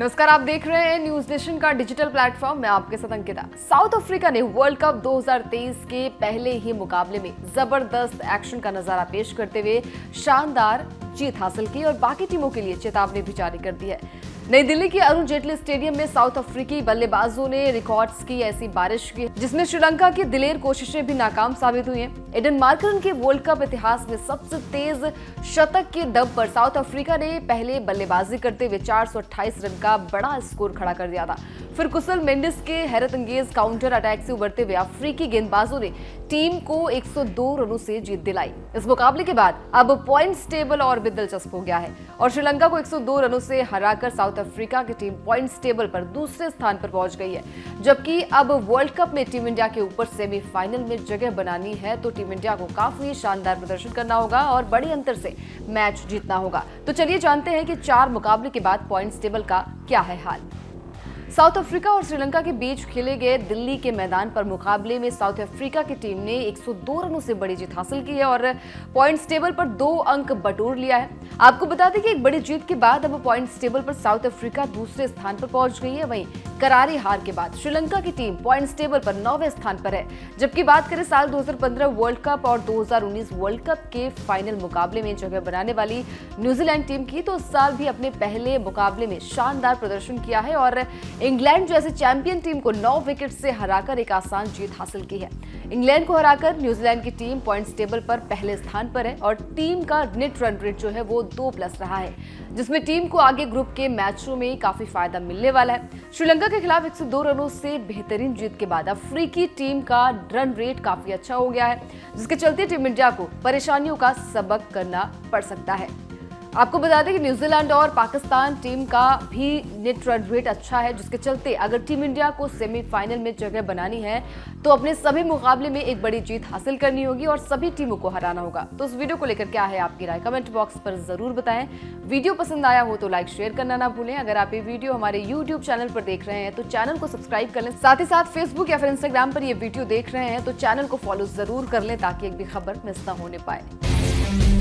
नमस्कार, आप देख रहे हैं न्यूज़ नेशन का डिजिटल प्लेटफॉर्म। मैं आपके साथ अंकिता। साउथ अफ्रीका ने वर्ल्ड कप 2023 के पहले ही मुकाबले में ज़बरदस्त एक्शन का नज़ारा पेश करते हुए शानदार जीत हासिल की और बाकी टीमों के लिए चेतावनी भी जारी कर दी है। नई दिल्ली के अरुण जेटली स्टेडियम में साउथ अफ्रीकी बल्लेबाजों ने रिकॉर्ड्स की ऐसी बारिश की, जिसमें श्रीलंका की दिलेर कोशिशें भी नाकाम साबित हुई हैं। एडन मार्करन के वर्ल्ड कप इतिहास में सबसे तेज शतक के दम पर साउथ अफ्रीका ने पहले बल्लेबाजी करते हुए चार सौ अट्ठाइस रन का बड़ा स्कोर खड़ा कर दिया था। फिर कुशल मेंडिस के हैरत काउंटर अटैक से उभरते हुए अफ्रीकी गेंदबाजों ने टीम को 102 रनों से जीत दिलाई। इस मुकाबले के बाद अब पॉइंट्स टेबल और भी दिलचस्प हो गया है और श्रीलंका को 102 रनों से हराकर साउथ अफ्रीका की टीम पॉइंट्स टेबल पर दूसरे स्थान पर पहुँच गई है। जबकि अब वर्ल्ड कप में टीम इंडिया के ऊपर सेमीफाइनल में जगह बनानी है तो टीम इंडिया को काफ़ी शानदार प्रदर्शन करना होगा और बड़े अंतर से मैच जीतना होगा। तो चलिए जानते हैं कि चार मुकाबले के बाद पॉइंट्स टेबल का क्या है हाल। साउथ अफ्रीका और श्रीलंका के बीच खेले गए दिल्ली के मैदान पर मुकाबले में साउथ अफ्रीका की टीम ने 102 रनों से बड़ी जीत हासिल की है और पॉइंट्स टेबल पर दो अंक बटोर लिया है। आपको बता दें कि एक बड़ी जीत के बाद अब पॉइंट्स टेबल पर साउथ अफ्रीका दूसरे स्थान पर पहुँच गई है। वहीं करारी हार के बाद श्रीलंका की टीम पॉइंट्स टेबल पर नौवे स्थान पर है। जबकि बात करें साल 2015 वर्ल्ड कप और 2019 वर्ल्ड कप के फाइनल मुकाबले में जगह बनाने वाली न्यूजीलैंड टीम की तो उस साल भी अपने पहले मुकाबले में शानदार प्रदर्शन किया है और इंग्लैंड जैसे चैंपियन टीम को नौ विकेट से हराकर एक आसान जीत हासिल की है। इंग्लैंड को हराकर न्यूजीलैंड की टीम पॉइंट्स टेबल पर पहले स्थान पर है और टीम का नेट रन रेट जो है वो दो प्लस रहा है, जिसमें टीम को आगे ग्रुप के मैचों में काफ़ी फ़ायदा मिलने वाला है। श्रीलंका के खिलाफ 102 रनों से बेहतरीन जीत के बाद अफ्रीकी टीम का रन रेट काफ़ी अच्छा हो गया है, जिसके चलते टीम इंडिया को परेशानियों का सबक करना पड़ सकता है। आपको बता दें कि न्यूजीलैंड और पाकिस्तान टीम का भी नेट रन रेट अच्छा है, जिसके चलते अगर टीम इंडिया को सेमीफाइनल में जगह बनानी है तो अपने सभी मुकाबले में एक बड़ी जीत हासिल करनी होगी और सभी टीमों को हराना होगा। तो इस वीडियो को लेकर क्या है आपकी राय? कमेंट बॉक्स पर ज़रूर बताएँ। वीडियो पसंद आया हो तो लाइक, शेयर करना ना भूलें। अगर आप ये वीडियो हमारे यूट्यूब चैनल पर देख रहे हैं तो चैनल को सब्सक्राइब कर लें। साथ ही साथ फेसबुक या फिर इंस्टाग्राम पर ये वीडियो देख रहे हैं तो चैनल को फॉलो ज़रूर कर लें, ताकि एक भी खबर मिस ना होने पाए।